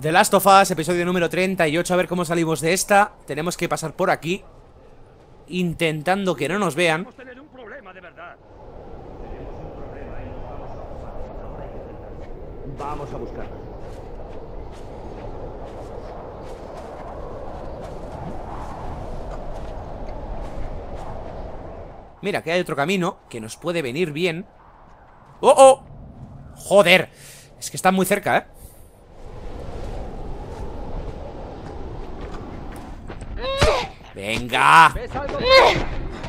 The Last of Us, episodio número 38 A ver cómo salimos de esta Tenemos que pasar por aquí Intentando que no nos vean. Vamos a buscarlo. Mira, que hay otro camino Que nos puede venir bien ¡Oh, oh! ¡Joder! Es que están muy cerca, ¿eh? ¡Venga!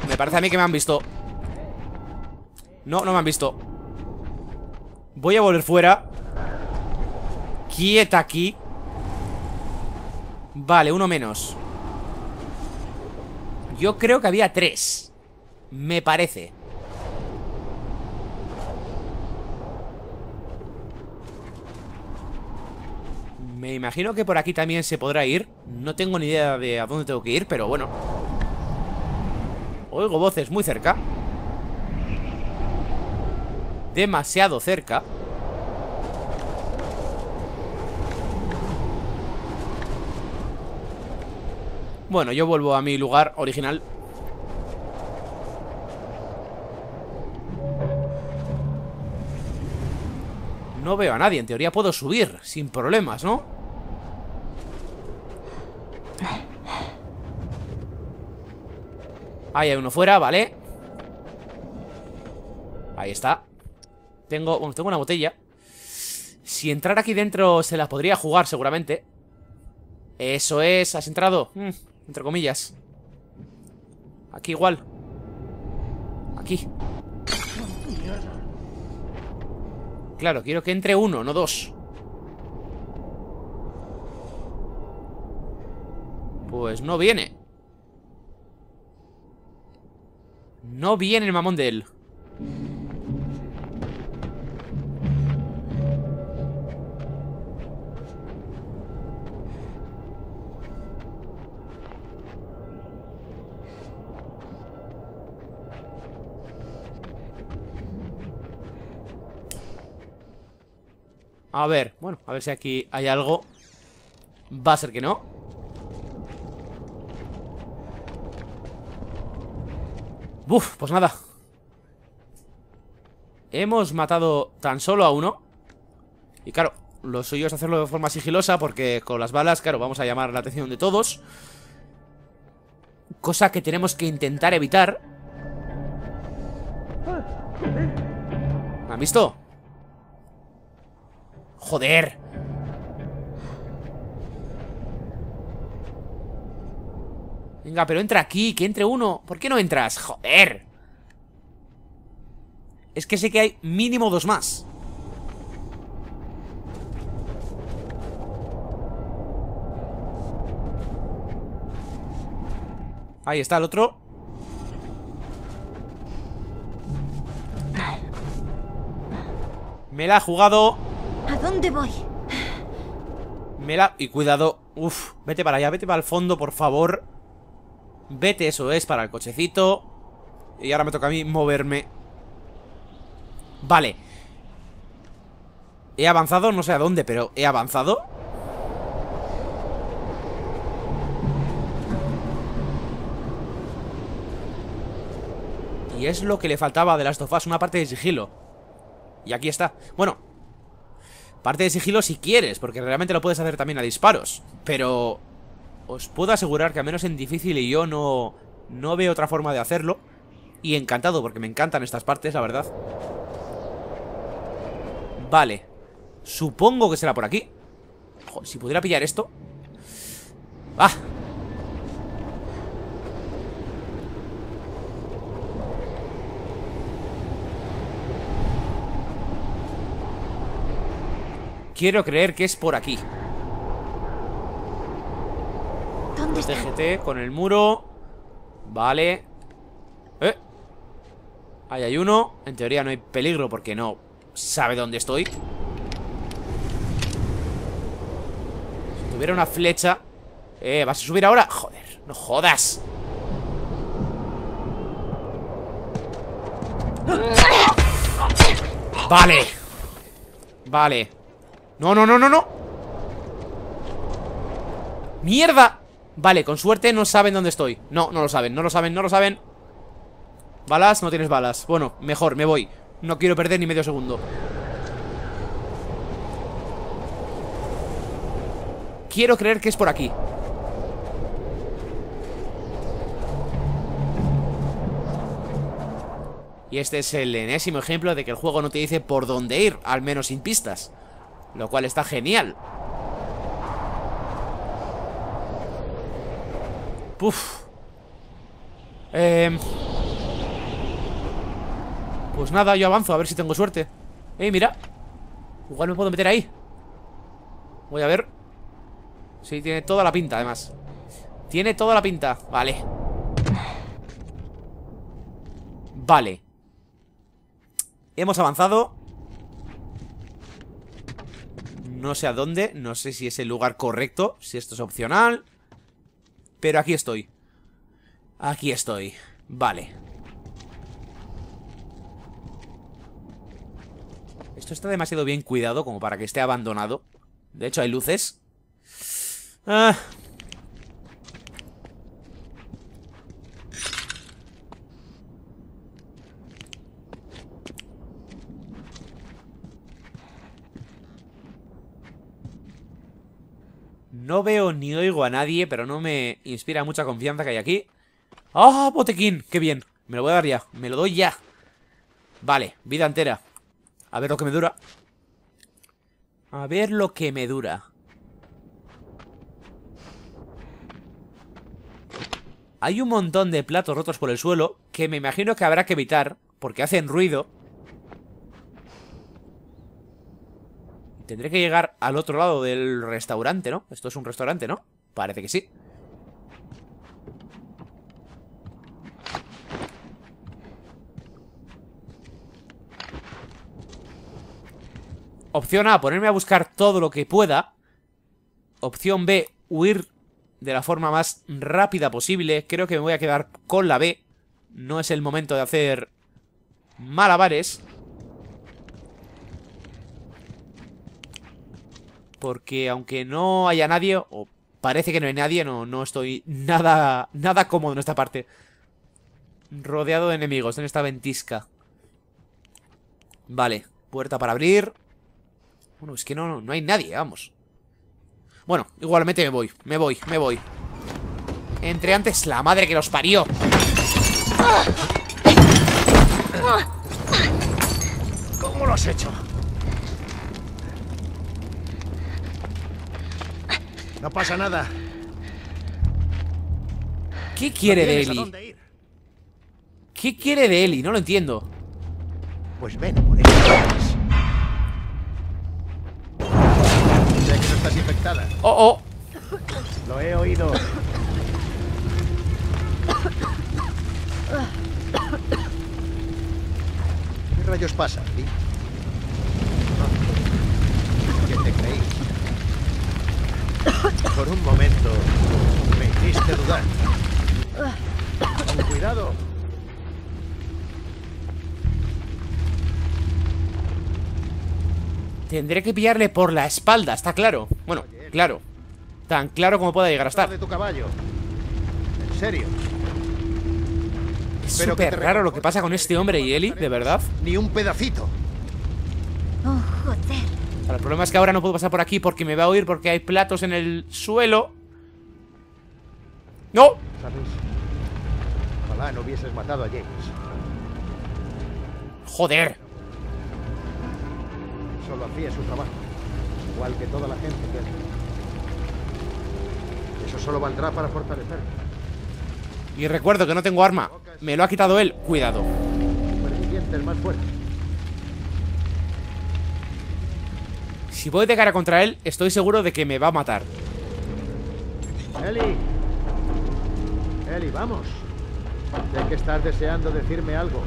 Me parece a mí que me han visto. No, no me han visto. Voy a volver fuera. Quieta aquí. Vale, uno menos. Yo creo que había tres. Me parece Me imagino que por aquí también se podrá ir. No tengo ni idea de a dónde tengo que ir Pero bueno. Oigo voces muy cerca. Demasiado cerca. Bueno, yo vuelvo a mi lugar original. No veo a nadie, en teoría puedo subir Sin problemas, ¿no? Ahí hay uno fuera, vale. Ahí está. Tengo, bueno, tengo una botella. Si entrara aquí dentro se la podría jugar seguramente. Eso es, ¿has entrado? Mm, entre comillas. Aquí igual. Aquí. Claro, quiero que entre uno, no dos. Pues no viene No viene el mamón de él. A ver, bueno, a ver si aquí hay algo. Va a ser que no Buf, pues nada. Hemos matado tan solo a uno. Y claro, lo suyo es hacerlo de forma sigilosa Porque con las balas, claro, vamos a llamar la atención de todos. Cosa que tenemos que intentar evitar. ¿Me han visto? Joder Venga, pero entra aquí, que entre uno. ¿Por qué no entras? Joder. Es que sé que hay mínimo dos más. Ahí está el otro. Me la ha jugado. ¿A dónde voy? Me la... Y cuidado. Uf, vete para allá, vete para el fondo, por favor Vete, eso es, para el cochecito. Y ahora me toca a mí moverme. Vale. He avanzado, no sé a dónde, pero he avanzado. Y es lo que le faltaba de las of Us, una parte de sigilo. Y aquí está. Bueno, parte de sigilo si quieres Porque realmente lo puedes hacer también a disparos Pero os puedo asegurar que al menos en difícil y yo no, no veo otra forma de hacerlo. Y encantado, porque me encantan estas partes, la verdad. Vale. Supongo que será por aquí. Si pudiera pillar esto. ¡Ah! Quiero creer que es por aquí. ¿Dónde está? TGT con el muro. Vale. Eh. Ahí hay uno. En teoría no hay peligro porque no sabe dónde estoy. Si tuviera una flecha. Eh, ¿vas a subir ahora? Joder, no jodas. Vale. Vale. No, no, no, no, no. ¡Mierda! Vale, con suerte no saben dónde estoy No, no lo saben, no lo saben, no lo saben ¿Balas? No tienes balas Bueno, mejor, me voy No quiero perder ni medio segundo Quiero creer que es por aquí Y este es el enésimo ejemplo de que el juego no te dice por dónde ir, al menos sin pistas. Lo cual está genial. Puf. Eh... Pues nada, yo avanzo, a ver si tengo suerte. Eh, mira. Igual me puedo meter ahí. Voy a ver. Sí, tiene toda la pinta, además. Tiene toda la pinta. Vale. Vale. Hemos avanzado No sé a dónde No sé si es el lugar correcto Si esto es opcional Pero aquí estoy. Aquí estoy. Vale. Esto está demasiado bien cuidado Como para que esté abandonado. De hecho hay luces. Ah No veo ni oigo a nadie, pero no me inspira mucha confianza que hay aquí. ¡Ah, botequín! ¡Qué bien! Me lo voy a dar ya. Me lo doy ya. Vale, vida entera. A ver lo que me dura. A ver lo que me dura. Hay un montón de platos rotos por el suelo que me imagino que habrá que evitar porque hacen ruido Tendré que llegar al otro lado del restaurante, ¿no? Esto es un restaurante, ¿no? Parece que sí. Opción A, ponerme a buscar todo lo que pueda. Opción B, huir de la forma más rápida posible. Creo que me voy a quedar con la B. No es el momento de hacer malabares. Porque aunque no haya nadie, o parece que no hay nadie, no, no estoy nada, nada cómodo en esta parte. Rodeado de enemigos en esta ventisca. Vale, puerta para abrir. Bueno, es que no, no hay nadie, vamos. Bueno, igualmente me voy, me voy, me voy. Entre antes la madre que los parió. ¿Cómo lo has hecho? No pasa nada. ¿Qué quiere ¿No de Eli? ¿Qué quiere de Eli? No lo entiendo. Pues ven por. Sé que no estás infectada. ¡Oh, oh! Lo he oído. ¿Qué rayos pasa, Lee? ¿Qué te creí? Por un momento me hiciste dudar. Con cuidado. Tendré que pillarle por la espalda, está claro. Bueno, claro. Tan claro como pueda llegar a estar. de tu caballo. En serio. Es súper raro lo que pasa con este hombre y Eli, de verdad. Ni un pedacito. Oh, joder. El problema es que ahora no puedo pasar por aquí porque me va a oír porque hay platos en el suelo. ¡No! ¿Sabes? Ojalá no hubieses matado a James. ¡Joder! Solo hacía su trabajo. Igual que toda la gente que... Eso solo valdrá para fortalecer. Y recuerdo que no tengo arma. Me lo ha quitado él. Cuidado. El más fuerte. Si voy de cara contra él, estoy seguro de que me va a matar. Eli. Eli, vamos. Sé que estás deseando decirme algo.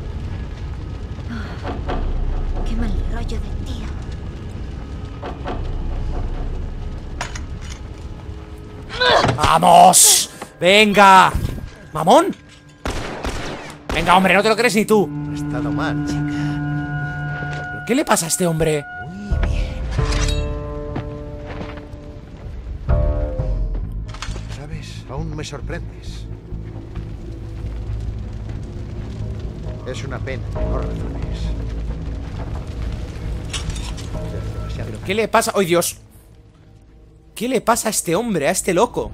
Qué mal rollo de tío. ¡Vamos! ¡Venga! ¡Mamón! Venga, hombre, no te lo crees ni tú. He estado mal, chica. ¿Qué le pasa a este hombre? Aún me sorprendes. Es una pena por razones. Es demasiado ¿Qué le pasa? ¡Ay, Dios! ¿Qué le pasa a este hombre, a este loco?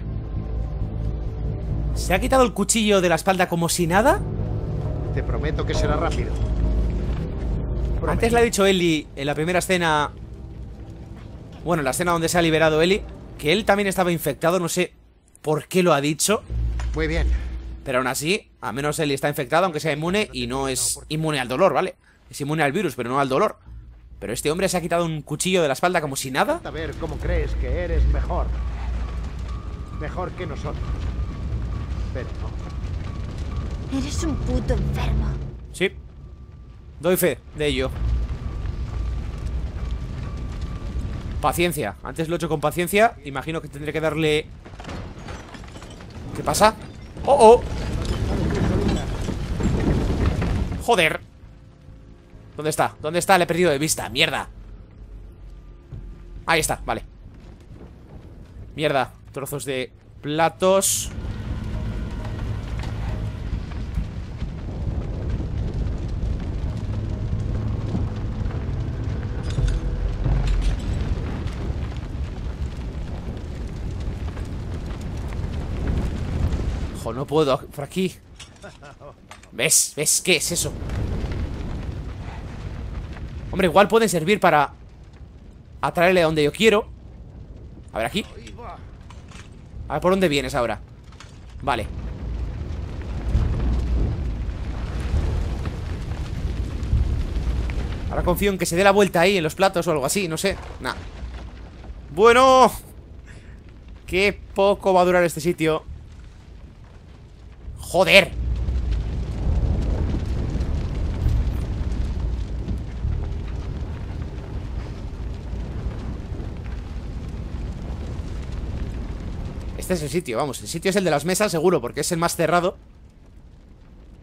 ¿Se ha quitado el cuchillo de la espalda como si nada? Te prometo que será rápido. Antes le ha dicho Eli en la primera escena... Bueno, en la escena donde se ha liberado Eli Que él también estaba infectado, no sé por qué lo ha dicho Muy bien. Pero aún así, a menos Eli está infectado, aunque sea inmune Y no es inmune al dolor, ¿vale? Es inmune al virus, pero no al dolor Pero este hombre se ha quitado un cuchillo de la espalda como si nada A ver cómo crees que eres mejor. Mejor que nosotros. Pero no. Eres un puto enfermo. Sí Doy fe de ello Paciencia Antes lo he hecho con paciencia Imagino que tendré que darle... ¿Qué pasa? ¡Oh, oh! ¡Joder! ¿Dónde está? ¿Dónde está? Le he perdido de vista ¡Mierda! Ahí está, vale Mierda Trozos de platos no puedo por aquí ¿Ves? ¿Ves? ¿Qué es eso? Hombre, igual pueden servir para Atraerle a donde yo quiero A ver, aquí A ver, ¿por dónde vienes ahora? Vale Ahora confío en que se dé la vuelta ahí En los platos o algo así, no sé Nah Bueno Qué poco va a durar este sitio ¡Joder! Este es el sitio, vamos. El sitio es el de las mesas, seguro Porque es el más cerrado.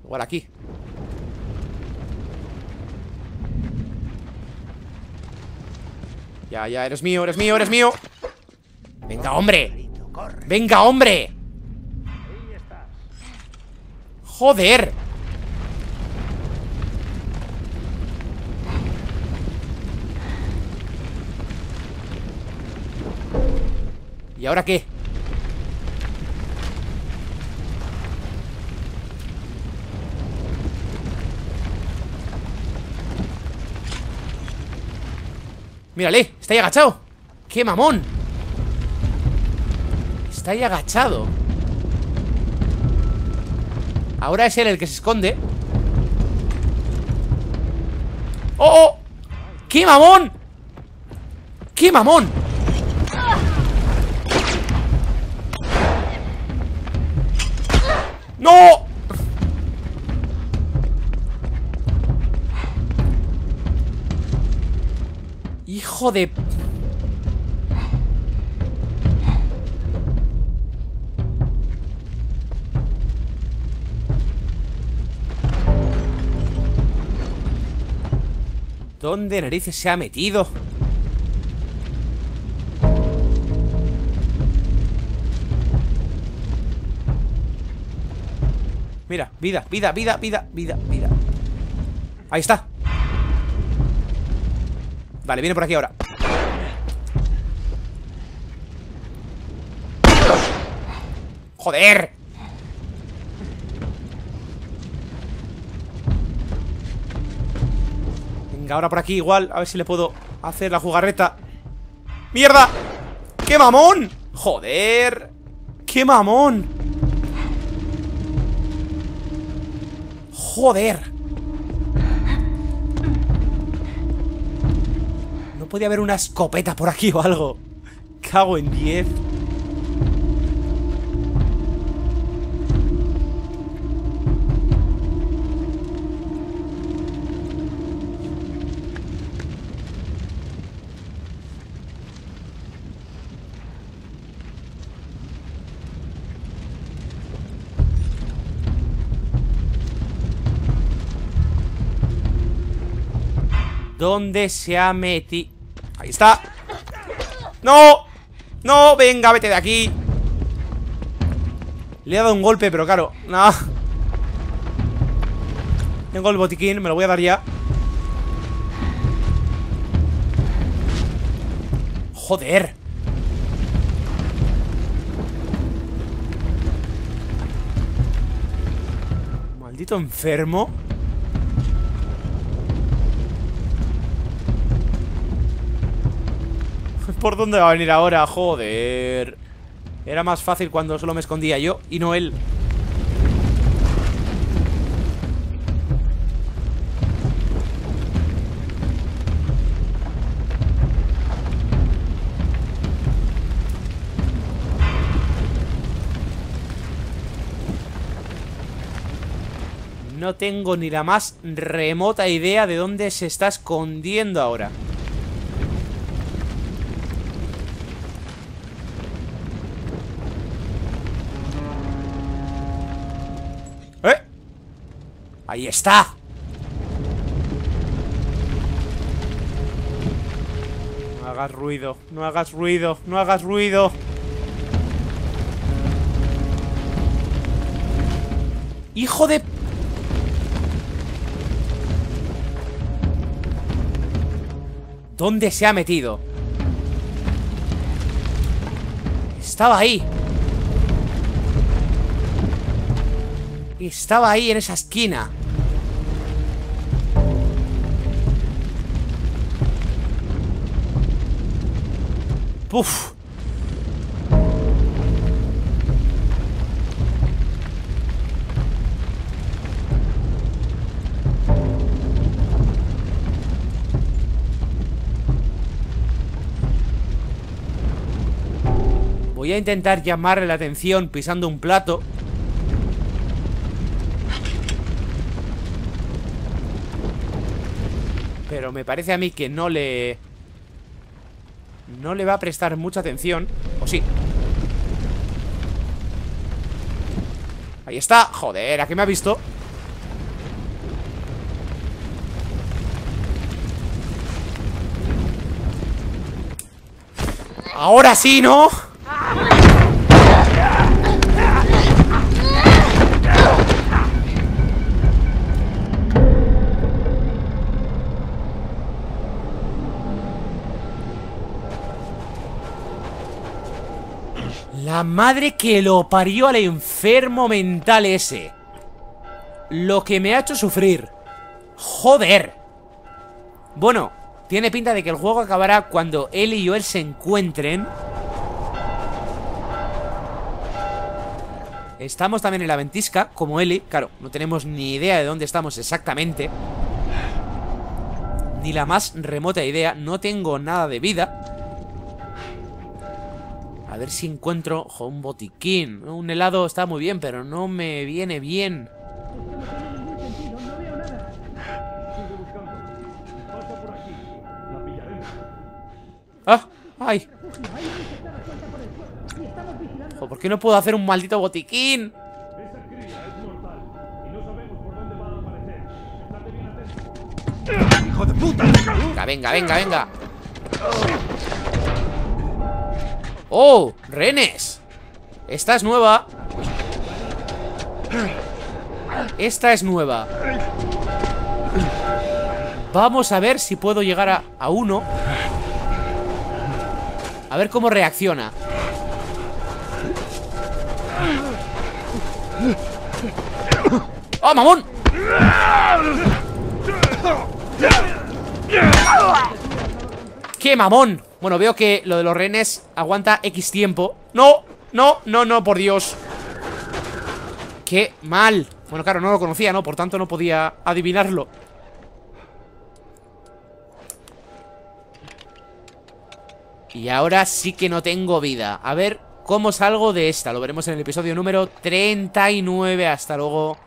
Igual aquí. Ya, ya, eres mío, eres mío, eres mío. Venga, hombre. Venga, hombre ¡Joder! ¿Y ahora qué? Mírale, está ahí agachado ¡Qué mamón! Está ahí agachado Ahora es él el que se esconde ¡Oh! oh! ¡Qué mamón! ¡Qué mamón! ¡No! Hijo de... ¿Dónde narices se ha metido? Mira, vida, vida, vida, vida, vida, vida Ahí está Vale, viene por aquí ahora ¡Joder! Venga, ahora por aquí igual A ver si le puedo hacer la jugarreta ¡Mierda! ¡Qué mamón! ¡Joder! ¡Qué mamón! ¡Joder! No podía haber una escopeta por aquí o algo Cago en 10 ¿Dónde se ha metido? Ahí está ¡No! ¡No! Venga, vete de aquí Le he dado un golpe, pero claro, no. Tengo el botiquín, me lo voy a dar ya. Joder. Maldito enfermo. ¿Por dónde va a venir ahora? Joder. Era más fácil cuando solo me escondía yo y no él. No tengo ni la más remota idea de dónde se está escondiendo ahora. ¡Ahí está! No hagas ruido, no hagas ruido, no hagas ruido. ¡Hijo de ¿Dónde se ha metido? Estaba ahí Estaba ahí en esa esquina Voy a intentar llamarle la atención pisando un plato. Pero me parece a mí que no le... No le va a prestar mucha atención ¿O sí? Ahí está Joder, ¿a qué me ha visto? Ahora sí, ¿no? La madre que lo parió al enfermo mental ese. Lo que me ha hecho sufrir. Joder. Bueno, tiene pinta de que el juego acabará cuando él y Joel se encuentren. Estamos también en la ventisca, como Eli. Claro, no tenemos ni idea de dónde estamos exactamente. Ni la más remota idea. No tengo nada de vida. A ver si encuentro un botiquín. Un helado está muy bien, pero no me viene bien. ¡Ah! ¡Ay! ¿Por qué no puedo hacer un maldito botiquín? ¡Hijo de puta! Venga, venga, venga, venga ¡Oh! ¡Renes! Esta es nueva Esta es nueva Vamos a ver si puedo llegar a, a uno A ver cómo reacciona ¡Oh, mamón! ¡Qué mamón! Bueno, veo que lo de los renes aguanta X tiempo ¡No! ¡No! ¡No! ¡No! ¡Por Dios! ¡Qué mal! Bueno, claro, no lo conocía, ¿no? Por tanto no podía adivinarlo Y ahora sí que no tengo vida A ver cómo salgo de esta Lo veremos en el episodio número 39 Hasta luego